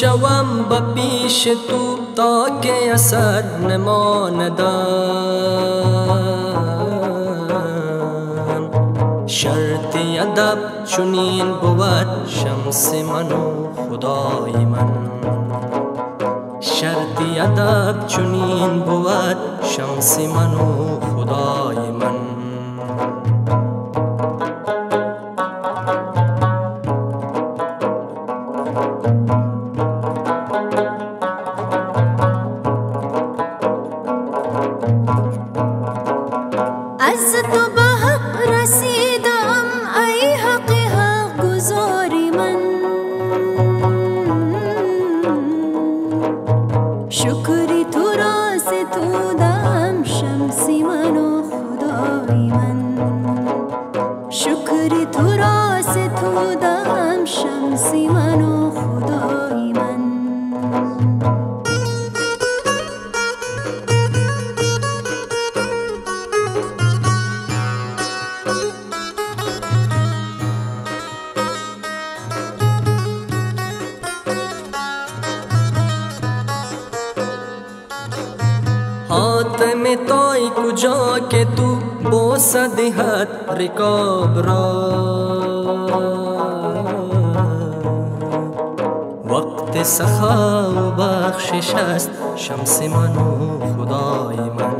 شوم به پیش تو تا که اثر نماندم شرط ادب چنین بود شمس من و خدای من. شرط ادب چنین بود شمس من و خدای حاتم تای کجا که تو بوس دهد رکاب را وقت سخا و بخشش است شمس من و خدای من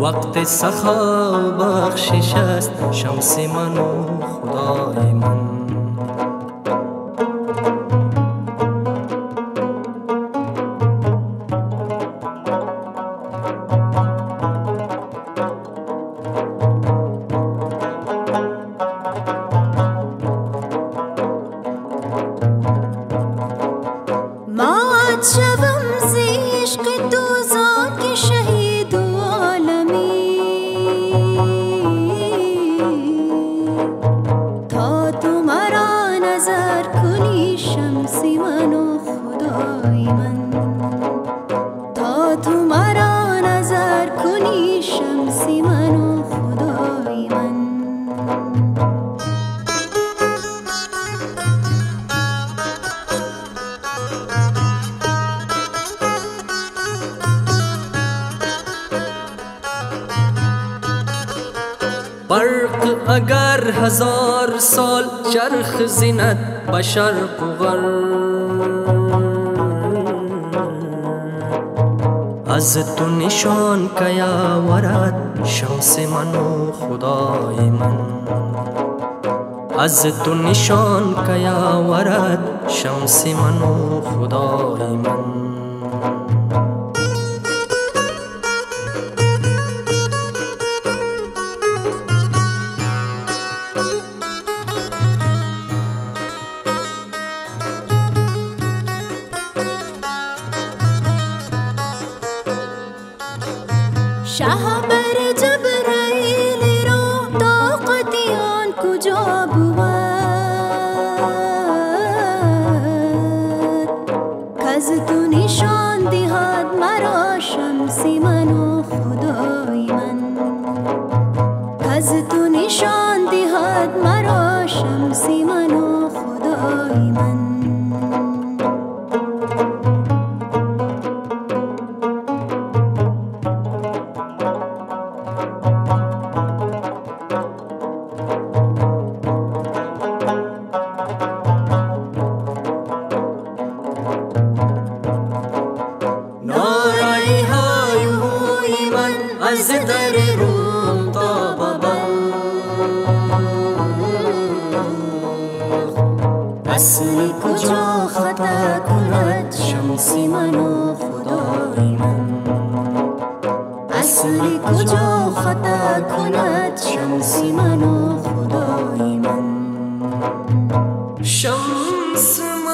وقت سخا و بخشش است شمس من و خدای من برق اگر هزار سال چرخ زند به شرق و از تو نشان که یاورد شمس من و خدای من. از تو نشان که یاورد شمس من و خدای من. جبرائیل رو طاقتی آن کجا بود؟ کز نشان دهد مرا شمسی من و خدای من. کز نشان دهد مرا شمسی من و خدای من. از در روم تا ببر اصلی کجا خطا کند شمسی من و خدای من؟ اصلی کجا خطا کند شمس من